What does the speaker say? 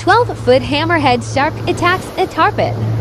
12-foot hammerhead shark attacks a tarpon.